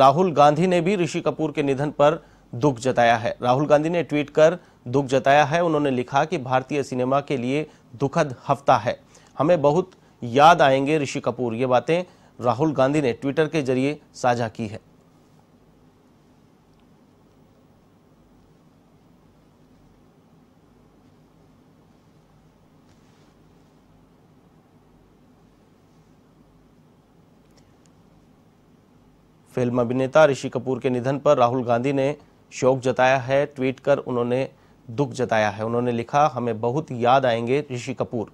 राहुल गांधी ने भी ऋषि कपूर के निधन पर दुख जताया है। राहुल गांधी ने ट्वीट कर दुख जताया है। उन्होंने लिखा कि भारतीय सिनेमा के लिए दुखद हफ़्ता है। हमें बहुत याद आएँगे ऋषि कपूर। ये बातें राहुल गांधी ने ट्विटर के ज़रिए साझा की है। फ़िल्म अभिनेता ऋषि कपूर के निधन पर राहुल गांधी ने शोक जताया है। ट्वीट कर उन्होंने दुख जताया है। उन्होंने लिखा, हमें बहुत याद आएँगे ऋषि कपूर।